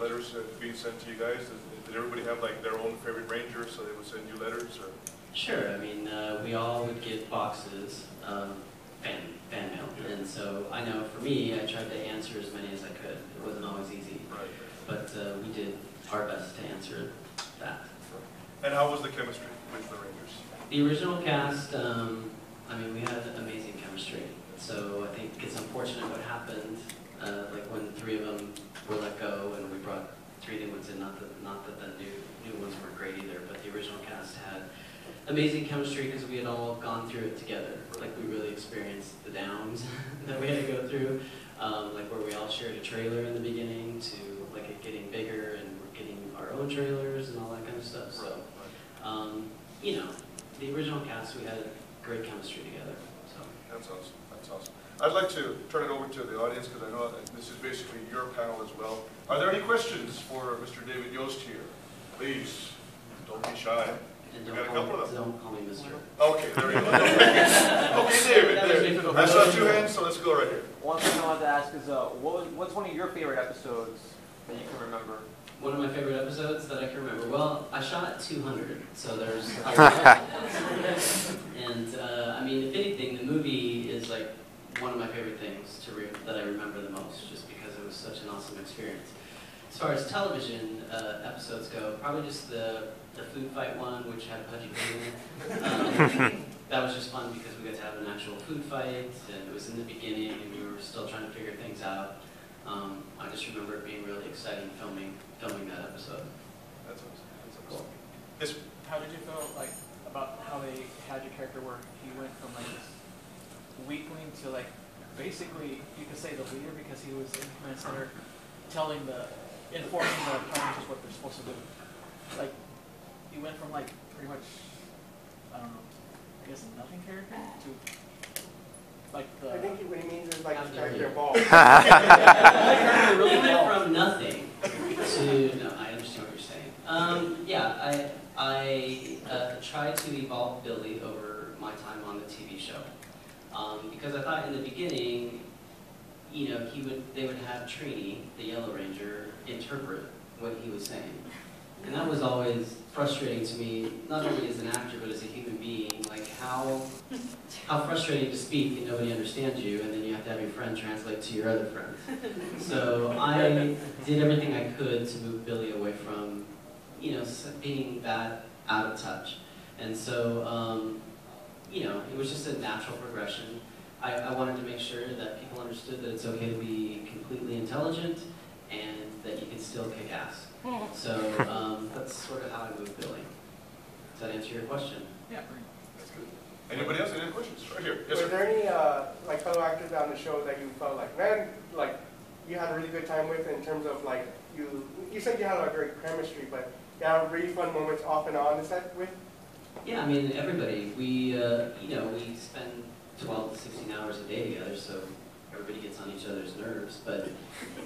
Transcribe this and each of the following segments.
letters uh, being sent to you guys? Did- Did everybody have like their own favorite ranger, so they would send you letters, or? Sure, I mean, uh, we all would get boxes of fan, fan mail. Yeah. And so I know for me, I tried to answer as many as I could. It wasn't always easy, Right. but uh, we did our best to answer that. And how was the chemistry with the rangers? The original cast, um, I mean, we had amazing chemistry. So I think it's unfortunate what happened, uh, like when three of them were let go and we brought three new ones in. Not that, not that the new, new ones weren't great either, but the original cast had amazing chemistry because we had all gone through it together. Like we really experienced the downs that we had to go through, um, like where we all shared a trailer in the beginning to like it getting bigger and we're getting our own trailers and all that kind of stuff. So. Um, you know, the original cast, we had great chemistry together, so. That's awesome, that's awesome. I'd like to turn it over to the audience, because I know that this is basically your panel as well. Are there any questions for Mr. David Yost here? Please, don't be shy. And We don't got a call, couple of them. don't call me mister. Okay, there we go. Okay, David, there. I saw two hands, so let's go right here. One thing I wanted to ask is, uh, what was, what's one of your favorite episodes that you can remember? One of my favorite episodes that I can remember, well, I shot 200, so there's. And, uh, I mean, if anything, the movie is like one of my favorite things to re- that I remember the most, just because it was such an awesome experience. As far as television uh, episodes go, probably just the, the food fight one, which had Pudgy Pig in it. Um, that was just fun because we got to have an actual food fight, and it was in the beginning, and we were still trying to figure things out. Um, I just remember it being really exciting filming filming that episode. That's awesome, that's awesome. Yes, How did you feel like about how they had your character work? He went from like this weakling to like basically you could say the leader because he was in command center, telling the informing the Power what they're supposed to do. Like he went from like pretty much I don't know, I guess a nothing character to like the I think what he means is like his Absolutely. character evolved. It really went from nothing to, no, I understand what you're saying. Um, yeah, I, I uh, tried to evolve Billy over my time on the TV show. Um, because I thought in the beginning, you know, he would, they would have Trini, the Yellow Ranger, interpret what he was saying. And that was always frustrating to me, not only as an actor, but as a human being, like how, how frustrating to speak and nobody understands you, and then you have to have your friend translate to your other friend. So I did everything I could to move Billy away from, you know, being that out of touch. And so, um, you know, it was just a natural progression. I, I wanted to make sure that people understood that it's okay to be completely intelligent and that you can still kick ass. So um, that's sort of how I moved Billy. Does that answer your question? yeah. that's good. Anybody else, any questions? Right here, yes, Were sir. there any, uh, like fellow actors on the show that you felt like, man, like, you had a really good time with in terms of like, you, you said you had a great chemistry, but you had really fun moments off and on the set with? Yeah, I mean, everybody, we, uh, you know, we spend 12 to 16 hours a day together, so everybody gets on each other's nerves, but,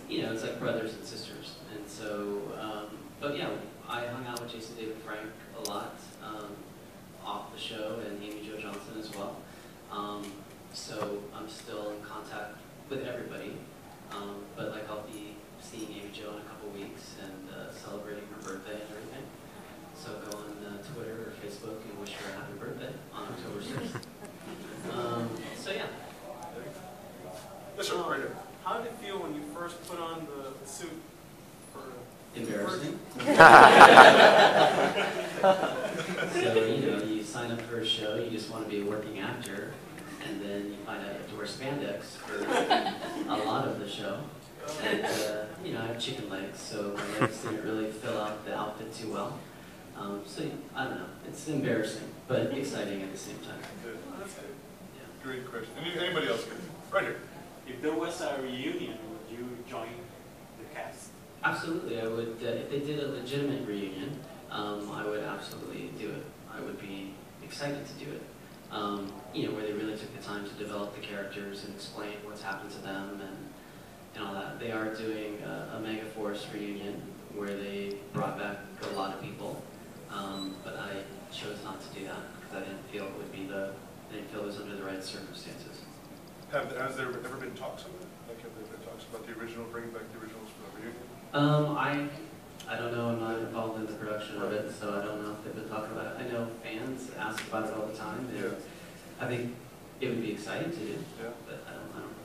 you know, it's like brothers and sisters. And so, um, but yeah, I hung out with Jason David Frank a lot um, off the show and Amy Jo Johnson as well. Um, so I'm still in contact with everybody, um, but like I'll be seeing Amy Jo in a couple weeks and uh, celebrating her birthday and everything. So go on uh, Twitter or Facebook and wish her a happy birthday on October 6th. Um, so yeah, Yes, sir, right here. How did it feel when you first put on the, the suit for embarrassing. so you know, you sign up for a show, you just want to be a working actor, and then you find out you have to wear spandex for a lot of the show. And uh, you know, I have chicken legs, so my legs didn't really fill out the outfit too well. Um, so I don't know, it's embarrassing, but exciting at the same time. Good. That's good. Yeah. Great question. Any- Anybody else? Right here. If there was a reunion, would you join the cast? Absolutely, I would, uh, if they did a legitimate reunion, um, I would absolutely do it. I would be excited to do it. Um, you know, where they really took the time to develop the characters and explain what's happened to them and, and all that. They are doing a, a Mega Force reunion where they brought back a lot of people, um, but I chose not to do that because I didn't feel it would be the, I didn't feel it was under the right circumstances. Have, has there ever been talks it? Like, have there been talks about the original, bringing back the originals for the reunion? Um, I, I don't know, I'm not involved in the production of it, so I don't know if they've been talking about it. I know fans ask about it all the time, Yeah. I think it would be exciting to do, Yeah. but I don't, I don't